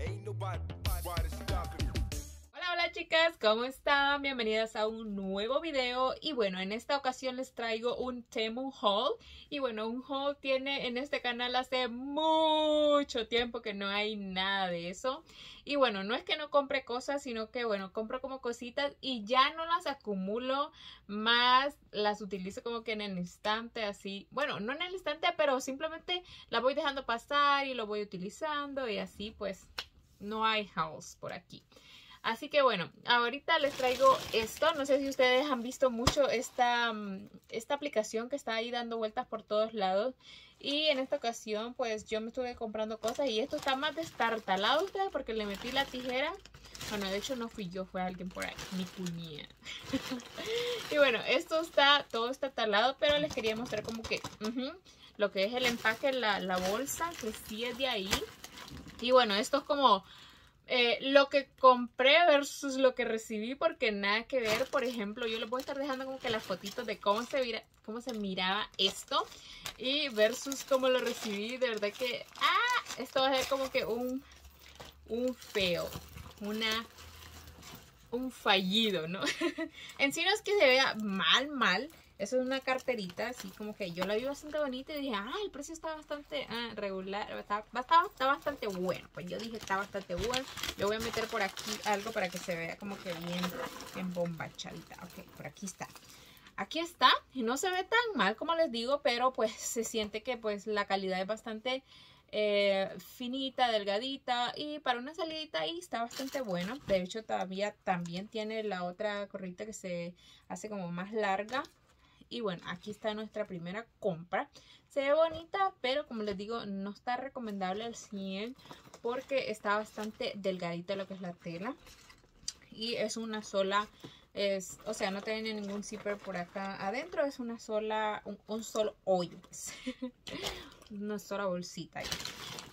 Ain't nobody, nobody stopping chicas, ¿cómo están? Bienvenidas a un nuevo video y bueno, en esta ocasión les traigo un Temu haul y bueno, un haul tiene en este canal hace mucho tiempo que no hay nada de eso y bueno, no es que no compre cosas, sino que bueno, compro como cositas y ya no las acumulo más, las utilizo como que en el instante así, bueno, no en el instante, pero simplemente la voy dejando pasar y lo voy utilizando y así pues no hay house por aquí. Así que bueno, ahorita les traigo esto. No sé si ustedes han visto mucho esta, mm, esta aplicación que está ahí dando vueltas por todos lados. Y en esta ocasión pues yo me estuve comprando cosas y esto está más destartalado ustedes porque le metí la tijera. Bueno, de hecho no fui yo, fue alguien por ahí, mi cuñada. y bueno, esto está, todo está talado, pero les quería mostrar como que lo que es el empaque, la, la bolsa, que sí es de ahí. Y bueno, esto es como eh, lo que compré versus lo que recibí porque nada que ver. Por ejemplo, yo les voy a estar dejando como que las fotitos de cómo se, mira, cómo se miraba esto y versus cómo lo recibí. De verdad que, ah, esto va a ser como que un, un feo, una, un fallido, ¿no? en sí no es que se vea mal, mal, eso es una carterita, así como que yo la vi bastante bonita y dije, ah, el precio está bastante ah, regular, está, está, bastante bueno. Pues yo dije, está bastante bueno. Le voy a meter por aquí algo para que se vea como que bien, bien bombachadita. Ok, por aquí está. Aquí está, y no se ve tan mal como les digo, pero pues se siente que pues la calidad es bastante eh, finita, delgadita y para una salidita ahí está bastante bueno. De hecho todavía también tiene la otra corrita que se hace como más larga y bueno, aquí está nuestra primera compra. Se ve bonita, pero como les digo, no está recomendable al 100 porque está bastante delgadita lo que es la tela. Y es una sola, es, o sea, no tiene ningún zipper por acá adentro. Es una sola, un, solo hoyo. Pues. una sola bolsita.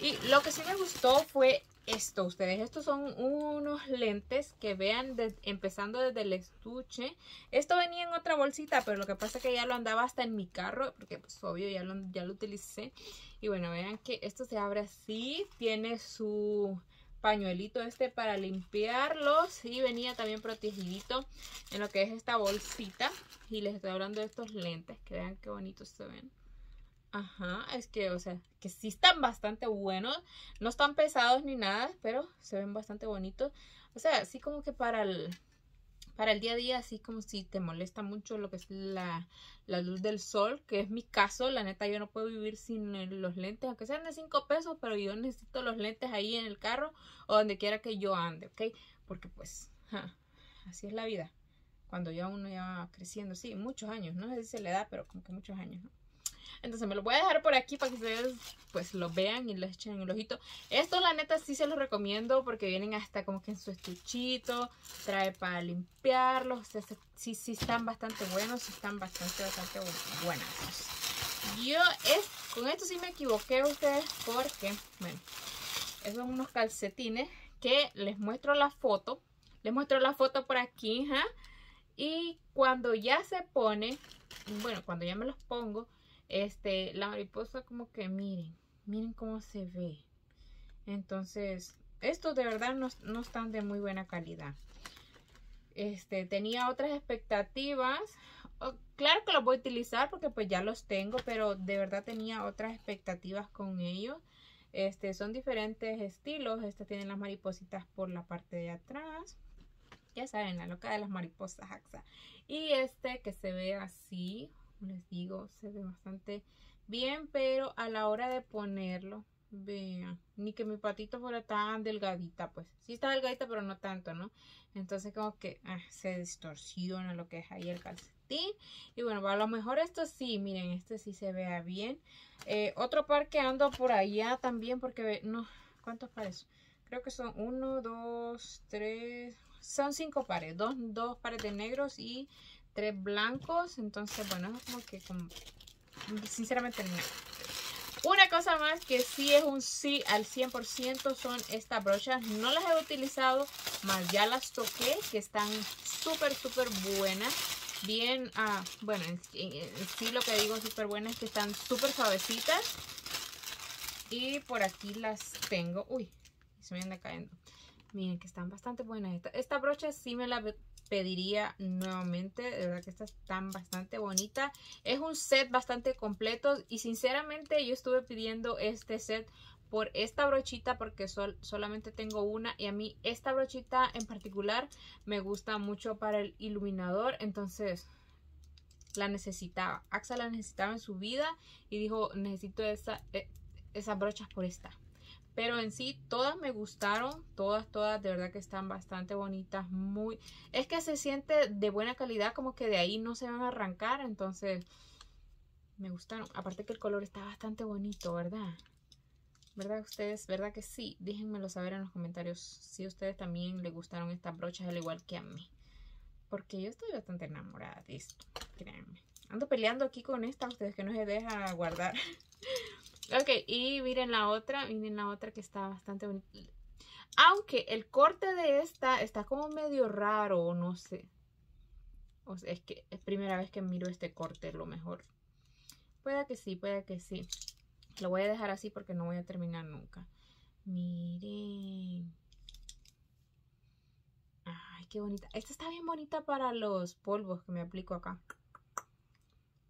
Y lo que sí me gustó fue esto, ustedes. Estos son unos lentes que vean empezando desde el estuche. Esto venía en otra bolsita, pero lo que pasa es que ya lo andaba hasta en mi carro, porque pues obvio ya lo, ya lo utilicé. Y bueno, vean que esto se abre así, tiene su pañuelito este para limpiarlos y venía también protegidito en lo que es esta bolsita. Y les estoy hablando de estos lentes, que vean qué bonitos se ven. Ajá, es que, o sea, que sí están bastante buenos. No están pesados ni nada, pero se ven bastante bonitos. O sea, así como que para el, para el día a día, así como si te molesta mucho lo que es la, la luz del sol, que es mi caso. La neta, yo no puedo vivir sin los lentes, aunque sean de 5 pesos, pero yo necesito los lentes ahí en el carro o donde quiera que yo ande, ¿ok? Porque pues, así es la vida. Cuando ya uno ya va creciendo, sí, muchos años, no sé si se le da, pero como que muchos años, ¿no? Entonces me lo voy a dejar por aquí para que ustedes pues lo vean y les echen el ojito. Estos la neta sí se los recomiendo porque vienen hasta como que en su estuchito. Trae para limpiarlos. O sea, sí, están bastante buenos. Están bastante, bastante buenos. Yo es, con esto sí me equivoqué ustedes porque, bueno, esos son unos calcetines que les muestro la foto. Les muestro la foto por aquí, Y cuando ya se pone, bueno, cuando ya me los pongo, este, la mariposa como que miren, miren cómo se ve. Entonces, estos de verdad no, están de muy buena calidad. Este, tenía otras expectativas. claro que los voy a utilizar porque pues ya los tengo, pero de verdad tenía otras expectativas con ellos. Este, son diferentes estilos. Este tienen las maripositas por la parte de atrás. Ya saben, la loca de las mariposas Y este que se ve así, les digo, se ve bastante bien, pero a la hora de ponerlo, vean, ni que mi patito fuera tan delgadita, pues, sí está delgadita, pero no tanto, ¿no? Entonces como que ah, se distorsiona lo que es ahí el calcetín. Y bueno, a lo mejor esto sí, miren, este sí se vea bien. Eh, otro par que ando por allá también, porque no, ¿cuántos pares? Creo que son uno, dos, tres, son cinco pares, dos, dos pares de negros y tres blancos. Entonces, bueno, es como que sinceramente no. Una cosa más que sí es un sí al 100% son estas brochas. No las he utilizado, más ya las toqué, que están súper, súper buenas. Bien, ah, bueno, sí lo que digo súper buenas es que están súper suavecitas. Y por aquí las tengo. Uy, se me anda cayendo. Miren que están bastante buenas. Esta, esta brocha sí me la pediría nuevamente. De verdad que estas están bastante bonitas. Es un set bastante completo. Y sinceramente yo estuve pidiendo este set por esta brochita porque sol, solamente tengo una y a mí esta brochita en particular me gusta mucho para el iluminador entonces la necesitaba Axa la necesitaba en su vida y dijo necesito esa, eh, esas brochas por esta pero en sí todas me gustaron todas todas de verdad que están bastante bonitas muy es que se siente de buena calidad como que de ahí no se van a arrancar entonces me gustaron. Aparte que el color está bastante bonito verdad verdad ustedes verdad que sí déjenmelo saber en los comentarios si a ustedes también les gustaron estas brochas al igual que a mí. Porque yo estoy bastante enamorada de esto créanme. Ando peleando aquí con esta ustedes que no se deja guardar Ok, y miren la otra, miren la otra que está bastante bonita. Aunque el corte de esta está como medio raro, no sé. Es que es primera vez que miro este corte, lo mejor. Puede que sí, puede que sí. Lo voy a dejar así porque no voy a terminar nunca. Miren. Ay, qué bonita. Esta está bien bonita para los polvos que me aplico acá.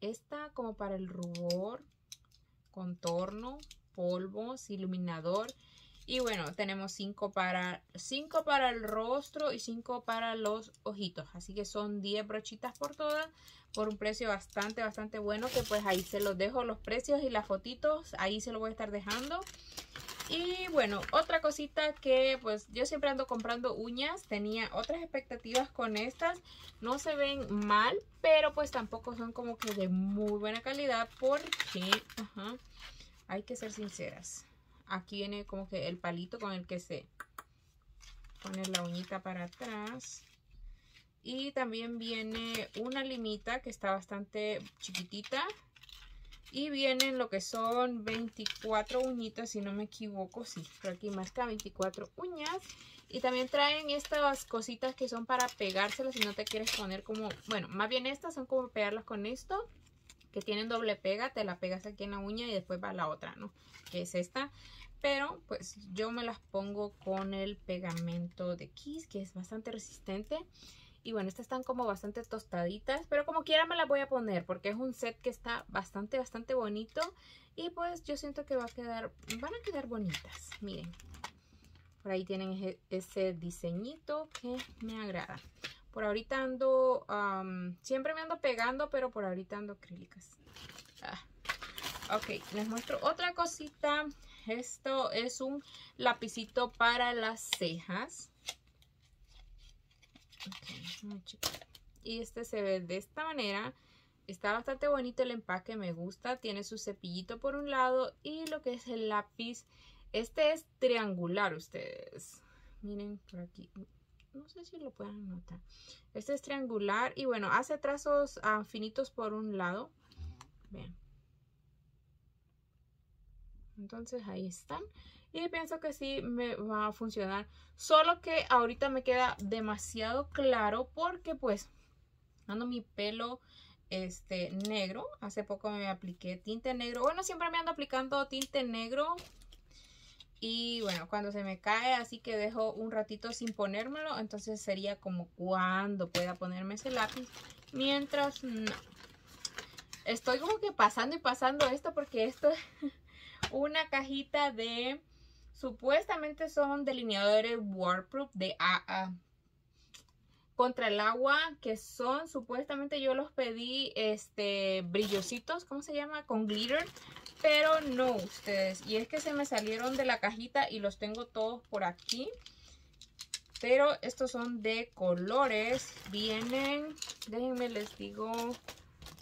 Esta como para el rubor contorno, polvos, iluminador. Y bueno, tenemos 5 para, para el rostro y 5 para los ojitos. Así que son 10 brochitas por todas. Por un precio bastante, bastante bueno. Que pues ahí se los dejo los precios y las fotitos. Ahí se lo voy a estar dejando. Y bueno, otra cosita que pues yo siempre ando comprando uñas. Tenía otras expectativas con estas. No se ven mal, pero pues tampoco son como que de muy buena calidad porque, ajá, hay que ser sinceras. Aquí viene como que el palito con el que se pone la uñita para atrás. Y también viene una limita que está bastante chiquitita y vienen lo que son 24 uñitas, si no me equivoco. Sí, por aquí que 24 uñas. Y también traen estas cositas que son para pegárselas si no te quieres poner como... Bueno, más bien estas son como pegarlas con esto. Que tienen doble pega, te la pegas aquí en la uña y después va la otra, ¿no? Que es esta. Pero pues yo me las pongo con el pegamento de Kiss, que es bastante resistente. Y bueno, estas están como bastante tostaditas, pero como quiera me las voy a poner porque es un set que está bastante, bastante bonito. Y pues yo siento que va a quedar, van a quedar bonitas, miren. Por ahí tienen ese diseñito que me agrada. Por ahorita ando, siempre me ando pegando, pero por ahorita ando acrílicas. Ah. Ok, les muestro otra cosita. Esto es un lapicito para las cejas. Y este se ve de esta manera. Está bastante bonito el empaque, me gusta. Tiene su cepillito por un lado y lo que es el lápiz. Este es triangular, ustedes. Miren por aquí. No sé si lo pueden notar. Este es triangular y bueno, hace trazos ah, finitos por un lado. Vean. Entonces ahí están. Y pienso que sí me va a funcionar. Solo que ahorita me queda demasiado claro porque pues ando mi pelo este negro. Hace poco me apliqué tinte negro. Bueno, siempre me ando aplicando tinte negro. Y bueno, cuando se me cae así que dejo un ratito sin ponérmelo. Entonces sería como cuando pueda ponerme ese lápiz. Mientras no. Estoy como que pasando y pasando esto porque esto es una cajita de Supuestamente son delineadores waterproof de AA contra el agua que son supuestamente yo los pedí este brillositos cómo se llama con glitter pero no ustedes. Y es que se me salieron de la cajita y los tengo todos por aquí. Pero estos son de colores. Vienen déjenme les digo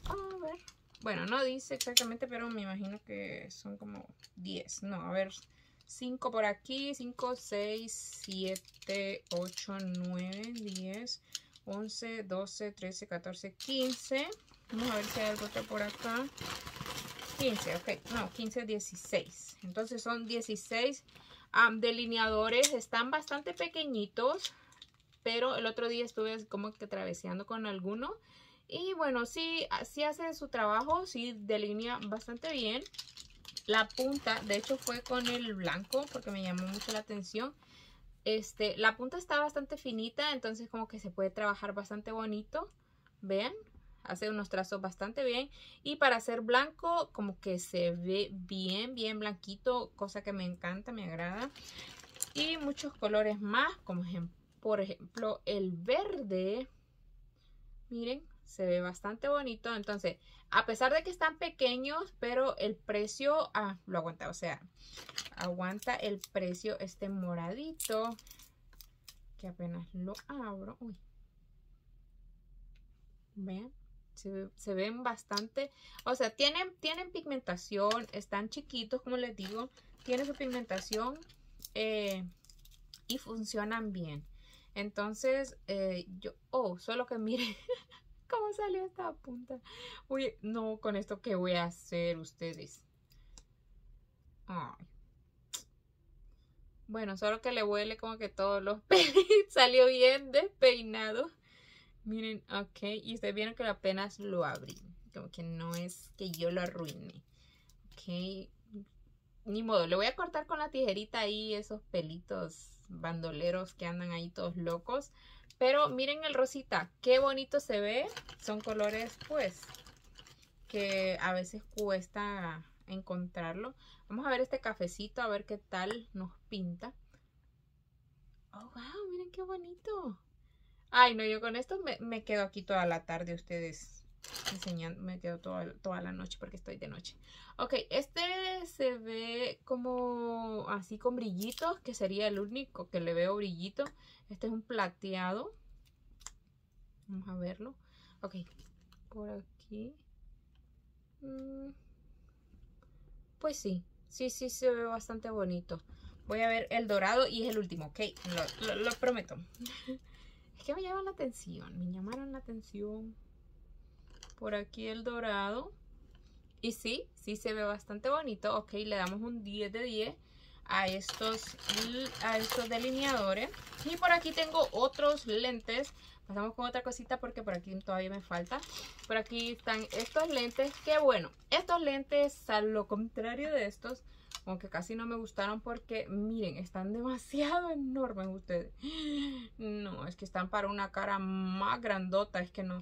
a ver. Bueno no dice exactamente pero me imagino que son como 10 no a ver 5 por aquí, 5, 6, 7, 8, 9, 10, 11, 12, 13, 14, 15. Vamos a ver si hay algo por acá. 15, ok, no, 15, 16. Entonces son 16 delineadores, están bastante pequeñitos, pero el otro día estuve como que traveseando con alguno. Y bueno, sí, sí hace su trabajo, sí delinea bastante bien. la punta, de hecho fue con el blanco porque me llamó mucho la atención. Este, la punta está bastante finita, entonces como que se puede trabajar bastante bonito. Vean, hace unos trazos bastante bien. Y para hacer blanco, como que se ve bien, bien blanquito, cosa que me encanta, me agrada. Y muchos colores más, como por ejemplo el verde. Miren, se ve bastante bonito. Entonces, a pesar de que están pequeños, pero el precio, ah, lo aguanta, o sea, aguanta el precio este moradito. Que apenas lo abro. Uy. Vean. Se, ven bastante, o sea, tienen, tienen pigmentación, están chiquitos, como les digo, tienen su pigmentación eh, y funcionan bien. Entonces, eh, yo, oh, solo que miren cómo salió esta punta. Uy, no, con esto, ¿qué voy a hacer ustedes? Ay. Bueno, solo que le huele como que todos los pelos salió bien despeinado. Miren, ok, y ustedes vieron que apenas lo abrí. Como que no es que yo lo arruine. Ok, ni modo, le voy a cortar con la tijerita ahí esos pelitos bandoleros que andan ahí todos locos. Pero miren el rosita, qué bonito se ve. Son colores, pues, que a veces cuesta encontrarlo. Vamos a ver este cafecito, a ver qué tal nos pinta. Oh, wow, miren qué bonito. Ay, no, yo con esto me, quedo aquí toda la tarde, ustedes enseñando, me quedo toda, toda la noche porque estoy de noche. Ok, este se ve como así con brillitos, que sería el único que le veo brillito. Este es un plateado. Vamos a verlo. Ok, por aquí. Mm, pues sí, sí, sí se ve bastante bonito. Voy a ver el dorado y es el último, ok, lo prometo. que me llaman la atención, me llamaron la atención. Por aquí el dorado. Y sí, sí se ve bastante bonito. Ok, le damos un 10 de 10 a estos, a estos delineadores. Y por aquí tengo otros lentes. Pasamos con otra cosita porque por aquí todavía me falta. Por aquí están estos lentes. Que bueno, estos lentes, a lo contrario de estos, aunque casi no me gustaron porque, miren, están demasiado enormes ustedes. No, es que están para una cara más grandota, es que no.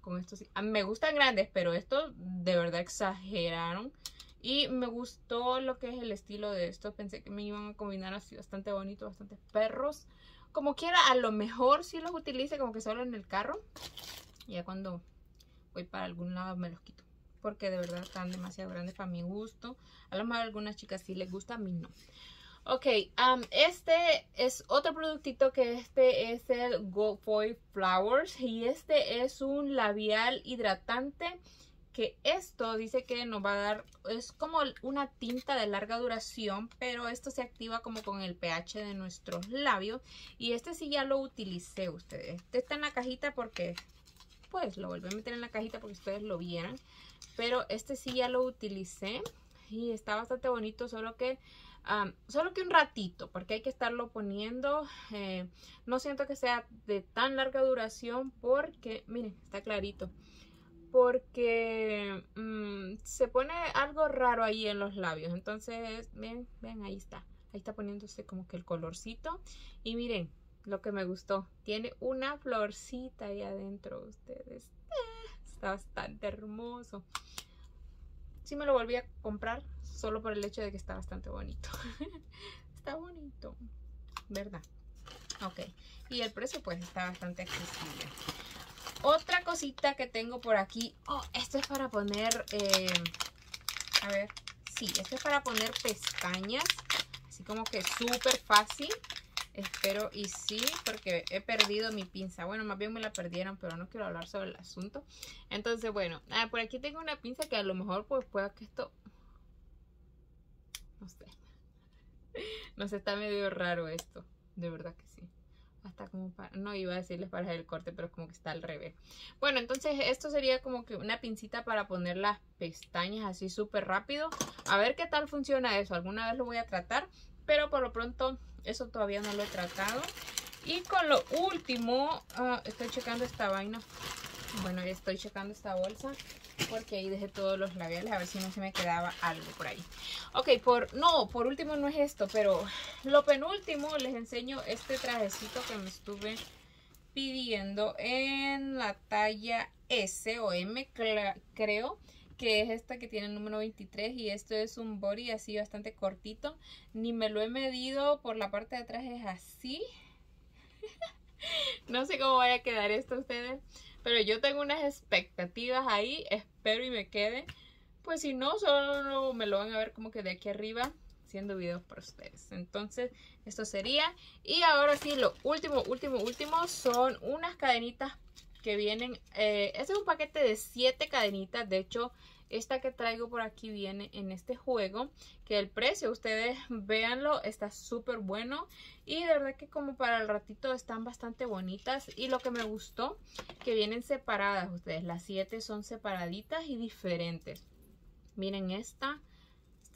Con estos sí. me gustan grandes, pero estos de verdad exageraron. Y me gustó lo que es el estilo de estos. Pensé que me iban a combinar así bastante bonito, bastante perros. Como quiera, a lo mejor si los utilice como que solo en el carro. Ya cuando voy para algún lado me los quito porque de verdad están demasiado grandes para mi gusto. A lo mejor a algunas chicas sí les gusta, a mí no. Ok, este es otro productito que este es el Gold Foil Flowers y este es un labial hidratante que esto dice que nos va a dar, es como una tinta de larga duración, pero esto se activa como con el pH de nuestros labios y este sí ya lo utilicé ustedes. Este está en la cajita porque pues lo volví a meter en la cajita porque ustedes lo vieran. Pero este sí ya lo utilicé y está bastante bonito, solo que solo que un ratito, porque hay que estarlo poniendo. Eh, no siento que sea de tan larga duración porque, miren, está clarito. Porque mm, se pone algo raro ahí en los labios. Entonces, ven, ven, ahí está. Ahí está poniéndose como que el colorcito. Y miren, lo que me gustó. Tiene una florcita ahí adentro, ustedes. Está bastante hermoso. Sí me lo volví a comprar solo por el hecho de que está bastante bonito. está bonito, ¿verdad? Ok. Y el precio pues está bastante accesible. Otra cosita que tengo por aquí. Oh, esto es para poner... Eh, a ver. Sí, esto es para poner pestañas. Así como que súper fácil. Espero y sí, porque he perdido mi pinza. Bueno, más bien me la perdieron, pero no quiero hablar sobre el asunto. Entonces, bueno, ah, por aquí tengo una pinza que a lo mejor pues pueda que esto... No sé. No sé, está medio raro esto. De verdad que sí. Como para... No iba a decirles para hacer el corte, pero como que está al revés. Bueno, entonces esto sería como que una pincita para poner las pestañas así súper rápido. A ver qué tal funciona eso. Alguna vez lo voy a tratar. Pero por lo pronto eso todavía no lo he tratado. Y con lo último, ah, estoy checando esta vaina. Bueno, estoy checando esta bolsa porque ahí dejé todos los labiales a ver si no se me quedaba algo por ahí. Ok, por no, por último no es esto, pero lo penúltimo les enseño este trajecito que me estuve pidiendo en la talla S o M, creo que es esta que tiene el número 23 y esto es un body así bastante cortito. Ni me lo he medido, por la parte de atrás es así. no sé cómo vaya a quedar esto ustedes, pero yo tengo unas expectativas ahí, espero y me quede. Pues si no, solo me lo van a ver como que de aquí arriba haciendo videos para ustedes. Entonces, esto sería. Y ahora sí, lo último, último, último son unas cadenitas que vienen, eh, este es un paquete de 7 cadenitas, de hecho esta que traigo por aquí viene en este juego, que el precio, ustedes véanlo, está súper bueno. Y de verdad que como para el ratito están bastante bonitas. Y lo que me gustó, que vienen separadas ustedes, las 7 son separaditas y diferentes. Miren esta,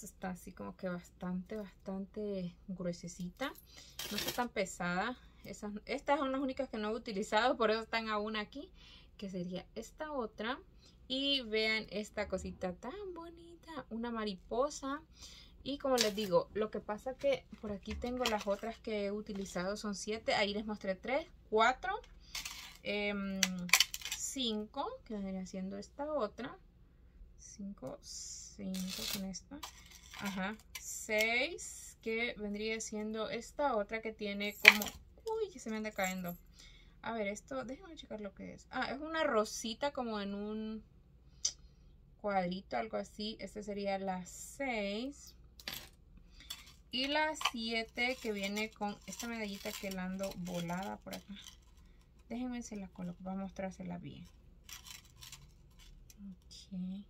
está así como que bastante, bastante gruesecita, no está tan pesada, estas son las únicas que no he utilizado, por eso están aún aquí, que sería esta otra. Y vean esta cosita tan bonita, una mariposa. Y como les digo, lo que pasa que por aquí tengo las otras que he utilizado, son siete. Ahí les mostré tres, cuatro, em, cinco, que vendría siendo esta otra. Cinco, cinco con esta. Ajá, seis, que vendría siendo esta otra que tiene como Uy, se me anda cayendo. A ver, esto, déjenme checar lo que es. Ah, es una rosita como en un cuadrito, algo así. Este sería la 6. Y la 7 que viene con esta medallita que ando volada por acá. Déjenme se la coloco para mostrársela bien. Ok.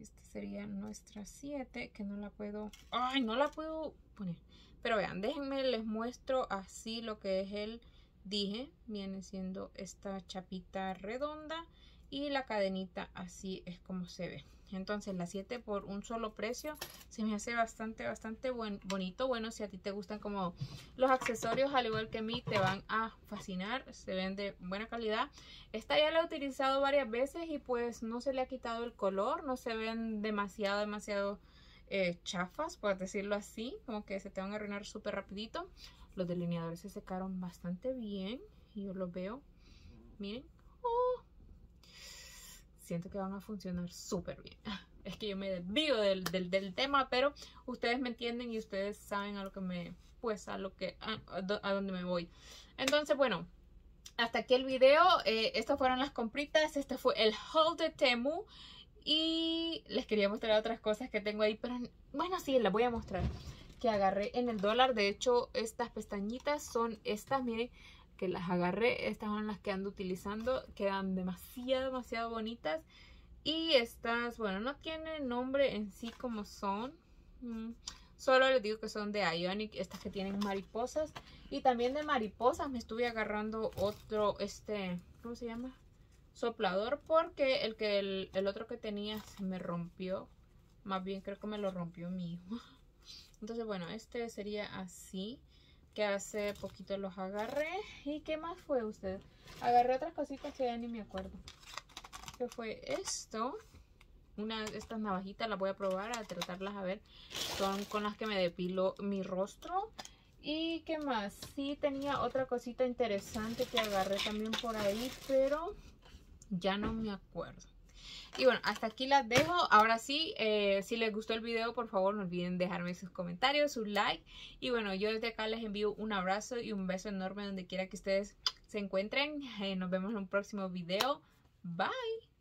Esta sería nuestra 7 que no la puedo... ¡Ay! No la puedo poner. Pero vean, déjenme, les muestro así lo que es el dije. Viene siendo esta chapita redonda y la cadenita así es como se ve. Entonces la 7 por un solo precio se me hace bastante, bastante buen, bonito. Bueno, si a ti te gustan como los accesorios, al igual que a mí, te van a fascinar. Se ven de buena calidad. Esta ya la he utilizado varias veces y pues no se le ha quitado el color. No se ven demasiado, demasiado eh, chafas, por decirlo así, como que se te van a arruinar súper rapidito. Los delineadores se secaron bastante bien y yo los veo, miren, oh, siento que van a funcionar súper bien. Es que yo me desvío del, del, tema, pero ustedes me entienden y ustedes saben a lo que me, pues a lo que, a, a dónde me voy. Entonces, bueno, hasta aquí el video. Eh, estas fueron las compritas. Este fue el haul de Temu. Y les quería mostrar otras cosas que tengo ahí, pero bueno, sí, las voy a mostrar. Que agarré en el dólar. De hecho, estas pestañitas son estas, miren, que las agarré. Estas son las que ando utilizando. Quedan demasiado, demasiado bonitas. Y estas, bueno, no tienen nombre en sí como son. Mm, solo les digo que son de Ionic, estas que tienen mariposas. Y también de mariposas me estuve agarrando otro, este, ¿cómo se llama? Soplador porque el que el, otro que tenía se me rompió. Más bien creo que me lo rompió mi hijo. Entonces bueno, este sería así. Que hace poquito los agarré. ¿Y qué más fue usted? Agarré otras cositas que ya ni me acuerdo. ¿Qué fue esto? Una estas navajitas las voy a probar a tratarlas a ver. Son con las que me depilo mi rostro. ¿Y qué más? Sí tenía otra cosita interesante que agarré también por ahí, pero ya no me acuerdo. Y bueno, hasta aquí las dejo. Ahora sí, eh, si les gustó el video, por favor no olviden dejarme sus comentarios, su like. Y bueno, yo desde acá les envío un abrazo y un beso enorme donde quiera que ustedes se encuentren. Nos vemos en un próximo video. Bye.